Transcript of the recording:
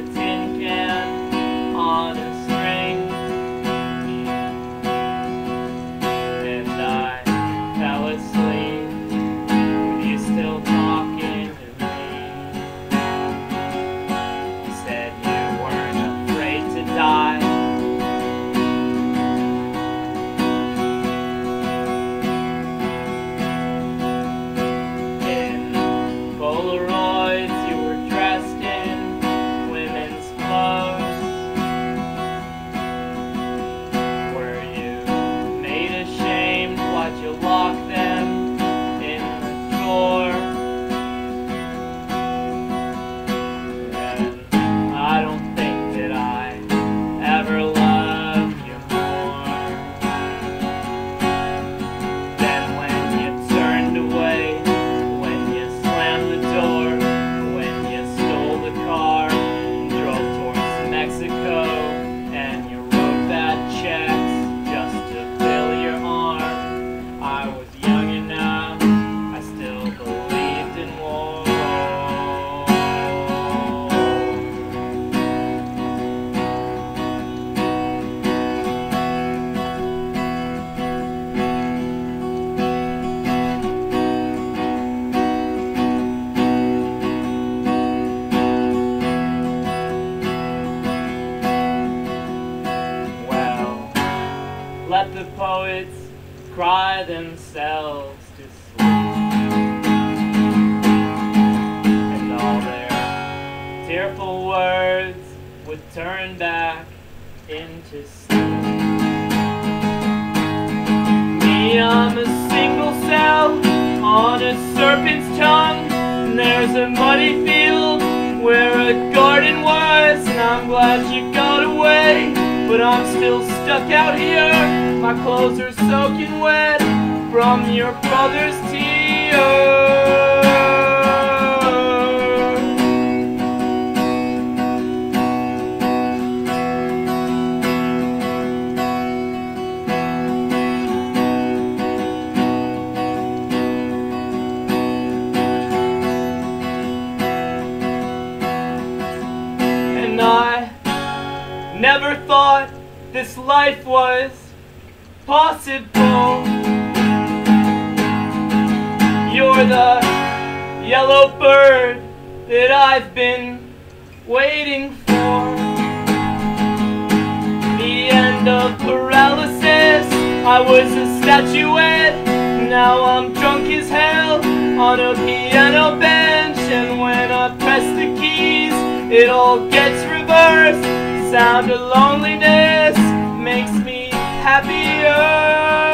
the cry themselves to sleep. And all their tearful words would turn back into stone. Me, I'm a single cell on a serpent's tongue. And there's a muddy field where a garden was. And I'm glad you but I'm still stuck out here. My clothes are soaking wet from your brother's tears. This life was possible. You're the yellow bird that I've been waiting for. The end of paralysis, I was a statuette. Now I'm drunk as hell on a piano bench. And when I press the keys, it all gets reversed. Sound of loneliness makes me happier.